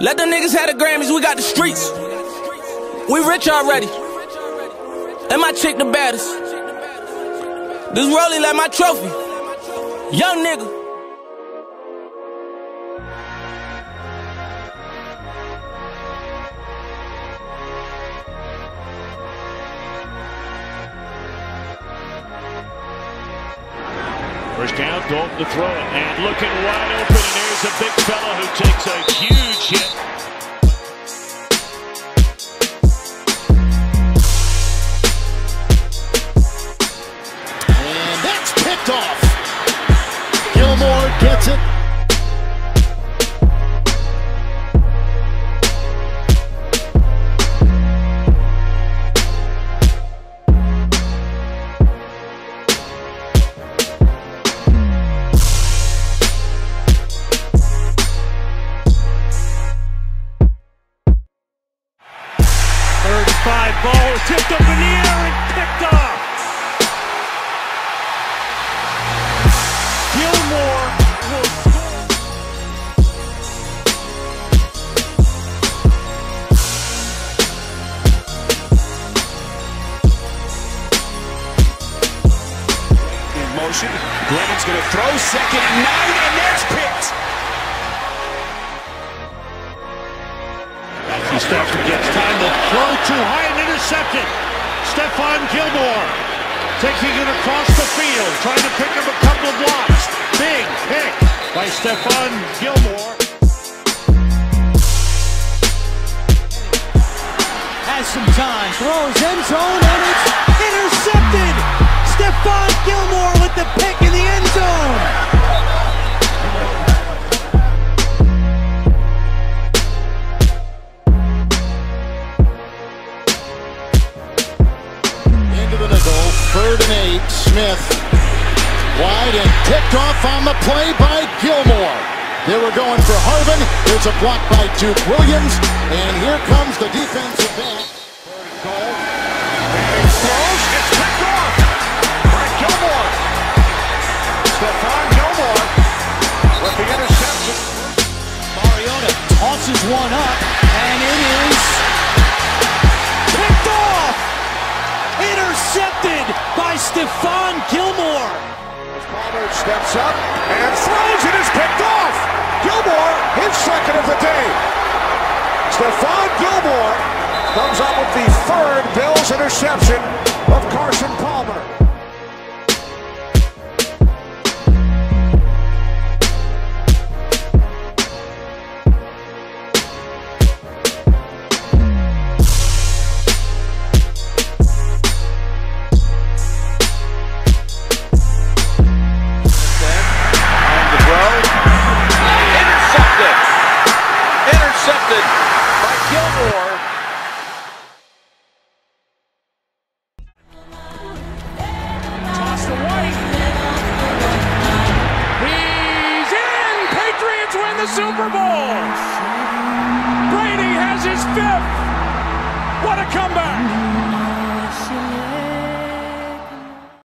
Let the niggas have the Grammys, we got the streets. We rich already. And my chick the baddest. This rollie like my trophy. Young nigga. First down, Dalton to throw it, and looking wide open, and there's a big fella who takes a huge hit. Gets it. Motion. Glennon's going to throw second and nine, and that's picked. He stops and gets time to throw too high and intercepted. Stephon Gilmore taking it across the field, trying to pick up a couple of blocks. Big pick by Stephon Gilmore. has some time, throws end zone, and it's intercepted. Stephon Gilmore Third. Smith. Wide and picked off on the play by Gilmore. They were going for Harvin. There's a block by Duke Williams. And here comes the defensive back. Throws, it's picked off by Gilmore. Stephon Gilmore with the interception. Mariota tosses one up, Intercepted by Stephon Gilmore. Palmer steps up and throws it is picked off. Gilmore, his second of the day. Stephon Gilmore comes up with the third Bills interception of Carson the Super Bowl. Brady has his fifth. What a comeback.